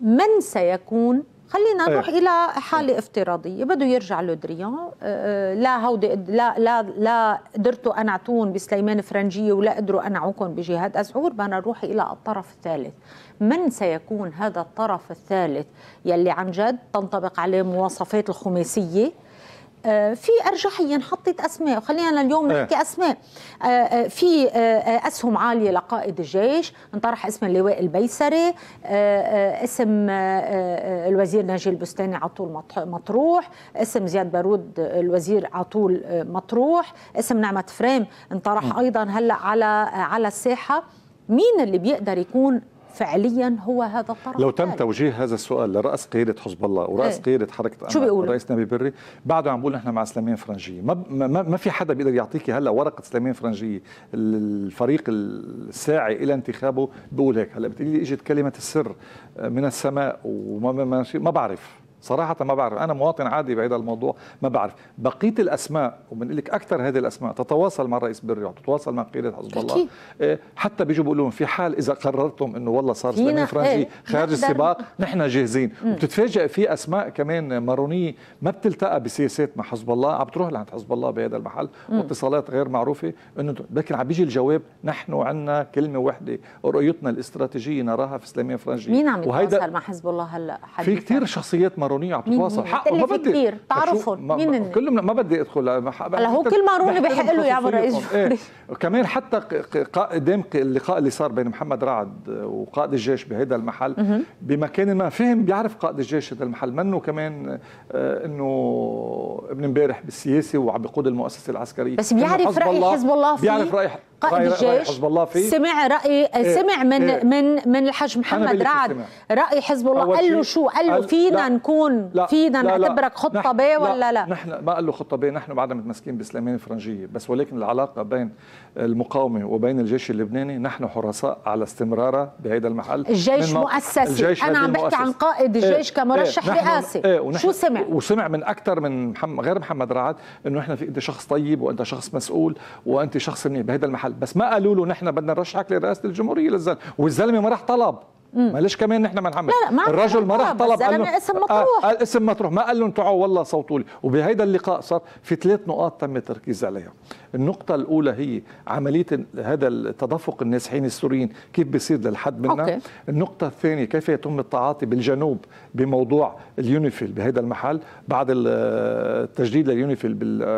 من سيكون؟ خلينا نروح إيه. إلى حالة افتراضية. بده يرجع لودريان لا هودي لا لا لا قدرتوا انعتون بسليمان فرنجية ولا قدروا انعوكم بجهاد ازعور بدنا نروح إلى الطرف الثالث. من سيكون هذا الطرف الثالث يلي عن جد تنطبق عليه مواصفات الخماسية؟ آه، في ارجحيه انحطت أسماء. خلينا اليوم إيه. نحكي أسماء. آه، آه، في أسهم عالية لقائد الجيش. انطرح اسم اللواء البيسري. اسم الوزير ناجي البستاني على طول مطروح. اسم زياد بارود الوزير على طول مطروح. اسم نعمة فريم انطرح أيضا هلأ على على الساحة. مين اللي بيقدر يكون فعليا هو هذا الطرف لو تم توجيه هذا السؤال لرأس قيادة حزب الله ورأس إيه؟ قيادة حركة شو بيقولوا؟ رئيس نبيه بري بعده عم بقول نحن مع سليمان فرنجيه ما, ما, ما في حدا بيقدر يعطيكي هلا ورقة سليمان فرنجيه الفريق الساعي إلى انتخابه بيقول هيك هلا بتقولي لي إجت كلمة السر من السماء وما ما, ما بعرف صراحة ما بعرف. أنا مواطن عادي بهذا الموضوع ما بعرف. بقية الأسماء وبنقول لك أكثر هذه الأسماء تتواصل مع الرئيس بري وتتواصل مع قيادة حزب الله. إيه حتى بيجوا بيقولوا في حال إذا قررتم إنه والله صار سليمان فرنجي إيه خارج السباق نحن جاهزين. وبتتفاجئ في أسماء كمان مارونية ما بتلتقى بسياسات مع حزب الله عم بتروح لعند حزب الله بهذا المحل. واتصالات غير معروفة. إنه لكن عم بيجي الجواب نحن عندنا كلمة واحدة رؤيتنا الاستراتيجية نراها في سليمان فرنجي مين عم يتواصل مع حزب الله هلا في كثير شخصيات مارونيه عم تتواصل حقه ما بدي. كبير. تعرفهم. مين كلهم ما بدي ادخل. هلا هو كل ماروني بحق له يعمل رئيس إيه. كمان حتى قدام اللقاء اللي صار بين محمد رعد وقائد الجيش بهذا المحل بمكان ما فهم بيعرف قائد الجيش هذا المحل. منه كمان آه، إنه ابن امبارح بالسياسة وعم بيقود المؤسسة العسكرية. بس بيعرف رأي حزب الله فيه؟ بيعرف راي قائد الجيش حزب الله فيه؟ سمع راي إيه. سمع من إيه. من من الحاج محمد رعد. رأي حزب الله. قال له شو؟ قال له فينا نكون لا فينا نعتبرك خطه ب ولا لا؟ نحن ما قال له خطه ب نحن بعدنا متمسكين بسليمان الفرنجيه بس ولكن العلاقة بين المقاومة وبين الجيش اللبناني نحن حرصاء على استمرارها بهذا المحل. الجيش مؤسسي. الجيش أنا عم بحكي عن قائد إيه، الجيش إيه كمرشح إيه رئاسي. إيه شو سمع؟ وسمع من أكثر من محمد غير محمد رعد إنه نحن في أنت شخص طيب وأنت شخص مسؤول وأنت شخص منيح. بهذا المحل بس ما قالوا له نحن بدنا نرشحك لرئاسة الجمهورية للزلمة. والزلمة ما راح طلب. معلش كمان نحن ما نحمل لا لا الرجل ما راح طلب قال له اسم مطروح. قال اسم مطروح. ما قال لهم تعالوا والله صوتوا لي. وبهيدا اللقاء صار في ثلاث نقاط تم التركيز عليها. النقطة الأولى هي عملية هذا التدفق النازحين السوريين كيف بيصير للحد منها. أوكي. النقطة الثانية كيف يتم التعاطي بالجنوب بموضوع اليونيفيل بهذا المحل؟ بعد التجديد لليونيفيل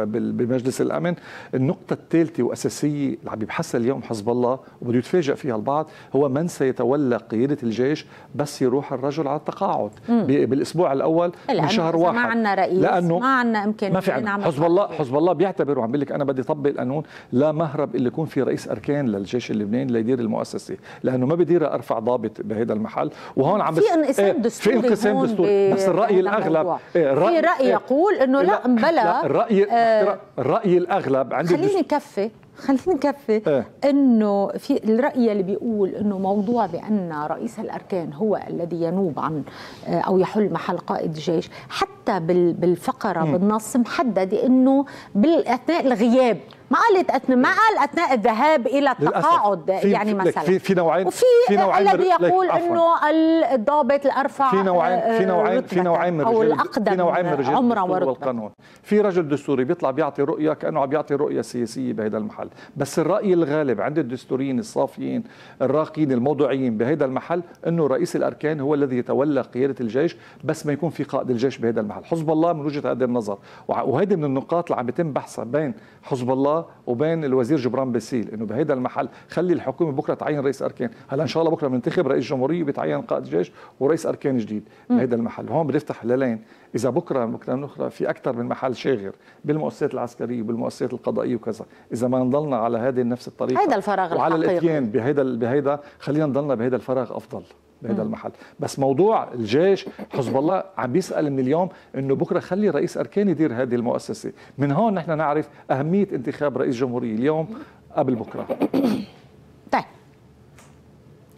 بمجلس الأمن. النقطة الثالثة وأساسية اللي عم يبحثها اليوم حزب الله وبده يتفاجئ فيها البعض هو من سيتولى قيادة الجيش بس يروح الرجل على التقاعد. بالأسبوع الأول من شهر واحد ما عندنا رئيس لأنه ما عندنا إمكانية ما في عنا. حزب الله حزب الله بيعتبر وعم بيقول لك أنا بدي طبق القانون. لا مهرب إلا يكون في رئيس أركان للجيش اللبناني ليدير المؤسسة. لأنه ما بدير أرفع ضابط بهذا المحل. وهون عم في انقسام إيه دستوري في انقسام دستوري. بس الرأي الأغلب. إيه الرأي في رأي يقول إنه لا بلا الراي آه الراي الأغلب عندي خليني كفي خلينا نكفي إيه؟ إنه في الرأي اللي بيقول إنه موضوع بأن رئيس الأركان هو الذي ينوب عن آه، أو يحل محل قائد الجيش حتى بالفقرة م. بالنص محدد إنه باثناء الغياب ما قالت أثناء ما قال أثناء الذهاب إلى التقاعد يعني مثلا. في في نوعين وفي في نوعين الذي يقول إنه الضابط الأرفع في نوعين في نوعين في نوعين من الأقدم في نوعين من رجال عمرة والقانون في رجل دستوري بيطلع بيعطي رؤية كأنه عم بيعطي رؤية سياسية بهذا المحل. بس الرأي الغالب عند الدستوريين الصافيين الراقين الموضوعيين بهذا المحل إنه رئيس الأركان هو الذي يتولى قيادة الجيش بس ما يكون في قائد الجيش بهذا المحل. حزب الله من وجهة هذا النظر. وهذه من النقاط اللي عم يتم بحثها بين حزب الله وبين الوزير جبران باسيل إنه بهذا المحل خلي الحكومة بكرة تعين رئيس اركان هلا إن شاء الله بكرة بننتخب رئيس جمهورية بيتعين قائد جيش ورئيس اركان جديد بهذا المحل. هون بنفتح للين. إذا بكرة بكرة نخرى في أكثر من محل شاغر بالمؤسسات العسكرية وبالمؤسسات القضائية وكذا. إذا ما نضلنا على هذه نفس الطريقة هذا الفراغ وعلى الإتيان بهذا بهذا خلينا نضلنا بهذا الفراغ أفضل. بهذا المحل. بس موضوع الجيش حزب الله عم بيسأل من اليوم إنه بكرة خلي رئيس أركان يدير هذه المؤسسة. من هون نحن نعرف أهمية انتخاب رئيس جمهورية اليوم قبل بكرة. طيب.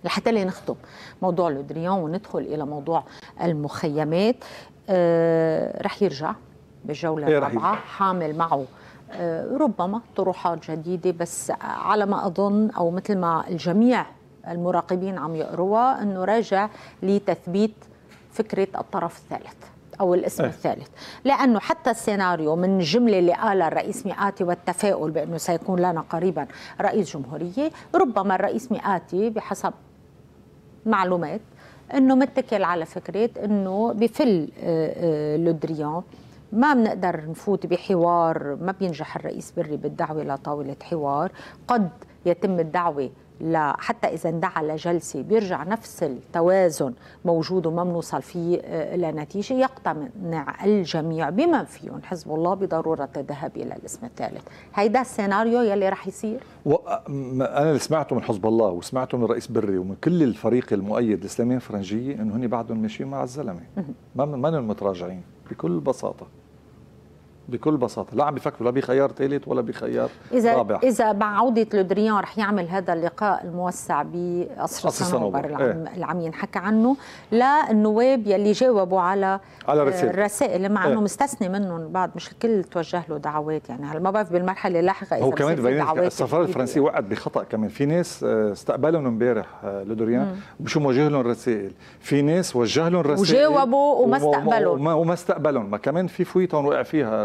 لحتى لي نختم موضوع لودريان وندخل إلى موضوع المخيمات آه رح يرجع بالجوله إيه الرابعه حامل معه آه ربما طروحات جديدة بس على ما أظن أو مثل ما الجميع المراقبين عم يقروها إنه راجع لتثبيت فكرة الطرف الثالث أو الاسم أه. الثالث. لأنه حتى السيناريو من الجمله اللي قالها الرئيس مئاتي والتفاؤل بأنه سيكون لنا قريبا رئيس جمهورية ربما الرئيس مئاتي بحسب معلومات إنه متكل على فكرة إنه بفل آه، آه، لودريان ما بنقدر نفوت بحوار ما بينجح الرئيس بري بالدعوة لطاولة حوار. قد يتم الدعوة حتى إذا اندعى لجلسه بيرجع نفس التوازن موجود وما بنوصل فيه آه، إلى نتيجة يقتنع الجميع بما فيهم. حزب الله بضرورة الذهاب إلى الاسم الثالث. هيدا السيناريو يلي رح يصير. و... أنا اللي سمعته من حزب الله وسمعته من الرئيس بري ومن كل الفريق المؤيد الاسلاميه الفرنجيه إنه هن بعدهم ماشيين مع الزلمة. ما من متراجعين بكل بساطة. بكل بساطة لا عم بيفكروا لا بخيار ثالث ولا بخيار إذا رابع. إذا مع عودة لودريان رح يعمل هذا اللقاء الموسع بقصر صنوبر العم, إيه؟ العم ينحكى عنه للنواب يلي جاوبوا على على الرسائل الرسائل مع إنه إيه؟ مستثني منهم بعد مش الكل توجه له دعوات يعني. هلا ما بعرف بالمرحلة اللاحقة إذا هو كمان السفارة الفرنسية وقعت بخطأ كمان. في ناس آه، استقبلهم امبارح آه، لودريان ومش موجه لهم رسائل. في ناس وجه لهم رسائل وجاوبوا وما استقبلهم وما استقبلهم. ما كمان في فويتهم وقع فيها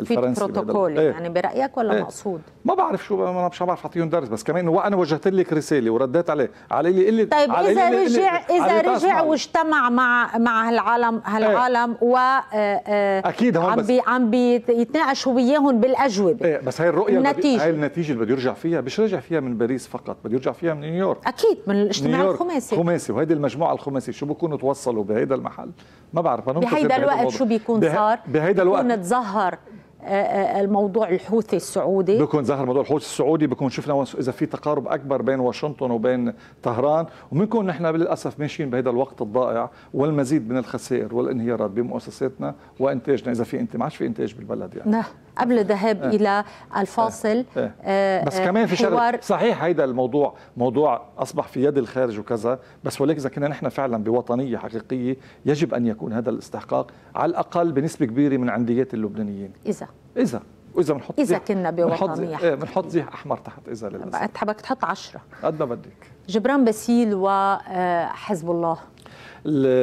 الفرنسي في بروتوكول إيه؟ يعني برأيك ولا إيه؟ مقصود؟ ما بعرف شو أنا مش بعرف أعطيهم درس بس كمان وأنا وجهت لك رساله ورديت عليه علي لي قلت طيب علي إذا لي رجع إذا رجع واجتمع مع مع هالعالم هالعالم إيه؟ و آه، آه، أكيد هون عم بي عم بيتناقشوا وياهم بالأجوبة إيه بس هي الرؤية النتيجة. هاي النتيجة اللي بده يرجع فيها مش رجع فيها من باريس فقط بده يرجع فيها من نيويورك أكيد من الاجتماع الخماسي خماسي وهيدي المجموعة الخماسي شو بكونوا توصلوا بهيدا المحل ما بعرف أنا بهيدا الوقت شو بيكون صار؟ بهيدا الوقت. بيكون تظهر آه، آه، الموضوع الحوثي السعودي. بكون ظهر موضوع الحوثي السعودي بكون شفنا إذا في تقارب أكبر بين واشنطن وبين طهران. وبنكون نحن للأسف ماشيين بهذا الوقت الضائع والمزيد من الخسائر والانهيارات بمؤسساتنا وإنتاجنا إذا في انت ما عادش في إنتاج بالبلد يعني. نعم. قبل الذهاب آه إلى الفاصل. آه آه, آه، بس كمان في شغلة. صحيح هيدا الموضوع موضوع أصبح في يد الخارج وكذا بس ولكن إذا كنا نحن فعلا بوطنية حقيقية يجب أن يكون هذا الاستحقاق على الأقل بنسبة كبيرة من عنديات اللبنانيين. إذا. إذا. واذا بنحط إذا كنا بوطنية إيه بنحط زيح أحمر تحت إذا للأسف. بدك تحط عشرة. قد ما بدك. جبران باسيل وحزب الله.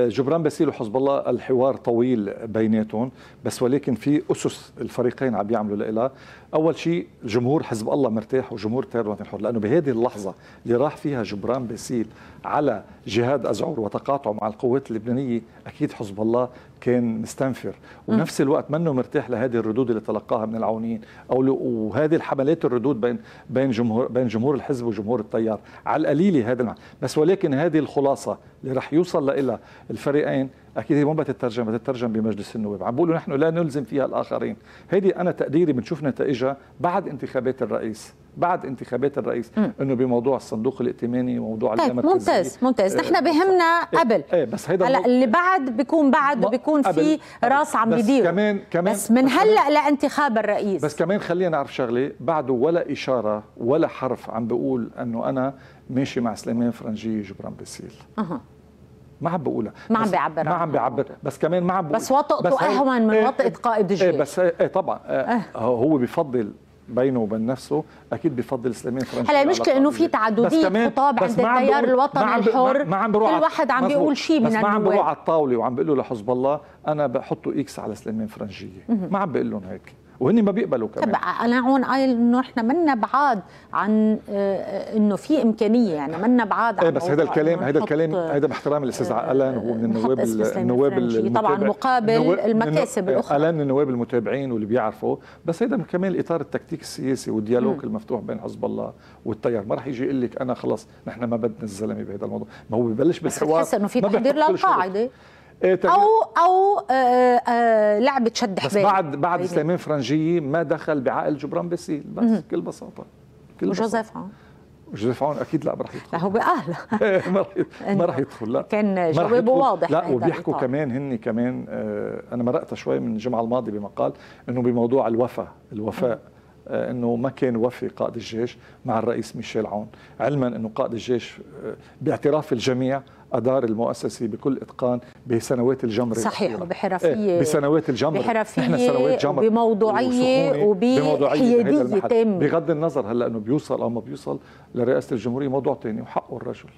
جبران باسيل وحزب الله الحوار طويل بيناتهم بس ولكن في أسس الفريقين عم بيعملوا لها أول شيء جمهور حزب الله مرتاح وجمهور تيار الوطن الحر لأنه بهذه اللحظة اللي راح فيها جبران باسيل على جهاد ازعر وتقاطعه مع القوات اللبنانية أكيد حزب الله كان مستنفر. ونفس الوقت منه مرتاح لهذه الردود اللي تلقاها من العونيين أو وهذه الحملات الردود بين بين جمهور بين جمهور الحزب وجمهور التيار. على القليله هذا. بس ولكن هذه الخلاصة اللي رح يوصل لها الفريقين أكيد هي مو بتترجم بتترجم بمجلس النواب. عم بقولوا نحن لا نلزم فيها الآخرين. هيدي أنا تقديري بنشوف نتائجها بعد انتخابات الرئيس. بعد انتخابات الرئيس. إنه بموضوع الصندوق الائتماني وموضوع طيب ممتاز ممتاز. نحن بهمنا إيه، قبل. إيه بس هيدا هلأ اللي بعد بيكون بعد بيكون في راس عم بيدير كمان كمان بس من هلأ لانتخاب الرئيس. بس كمان خلينا نعرف شغلة. بعده ولا إشارة ولا حرف عم بيقول إنه أنا ماشي مع سليمان فرنجي جبران باسيل أها. ما عم بقولها. ما عم بيعبر ما عم بيعبر بس كمان ما عم بقول بس وطئته أهون من إيه وطئة قائد الجيش. إيه بس إيه طبعا. إيه هو بفضل بينه وبين نفسه أكيد بفضل سليمان فرنسي هلا المشكلة إنه في تعددية خطاب عند التيار الوطني الحر. ما عم كل واحد عم بيقول شيء من بس ما عم بروح على الطاولة وعم بقول له لحزب الله أنا بحطه إكس على سليمان فرنجيه ما عم بقول لهم هيك. وهن ما بيقبلوا كمان. طب أنا هون قايل إنه إحنا منا بعاد عن آه، إنه في إمكانية يعني منا بعاد عن إيه بس هذا الكلام هذا الكلام هذا باحترام الأستاذ الان هو من النواب النواب طبعا مقابل المكاسب الأخرى. الان من النواب المتابعين واللي بيعرفوا بس هذا كمان الاطار التكتيك السياسي والديالوج المفتوح بين حزب الله والتيار. ما راح يجي يقول لك أنا خلص نحن ما بدنا الزلمة بهذا الموضوع. ما هو ببلش بالحوار. بس إنه في تحضير للقاعدة. إيه، أو أو آآ آه، آآ آه، لعبة شد حبال. بس بعد بعد سليمان فرنجيه ما دخل بعقل جبران باسيل. بس بكل بساطة كل وجوزيف عون. جوزيف عون أكيد لا ما راح يدخل. لا هو بأهله. إيه، ما راح ما راح يدخل لا. كان جوابه واضح لا وبيحكوا كمان هن كمان آه أنا مرقتها شوي من الجمعة الماضية بمقال إنه بموضوع الوفاء الوفاء. آه إنه ما كان وفي قائد الجيش مع الرئيس ميشيل عون. علما إنه قائد الجيش آه باعتراف الجميع أدار المؤسسة بكل إتقان بسنوات الجمر صحيح وبحرفيه إيه بسنوات الجمر. بحرفية نحن سنوات جمر بموضوعية وبحيادية تامة. بغض النظر هلأ إنه بيوصل أو ما بيوصل لرئاسة الجمهورية موضوع ثاني وحقه الرجل.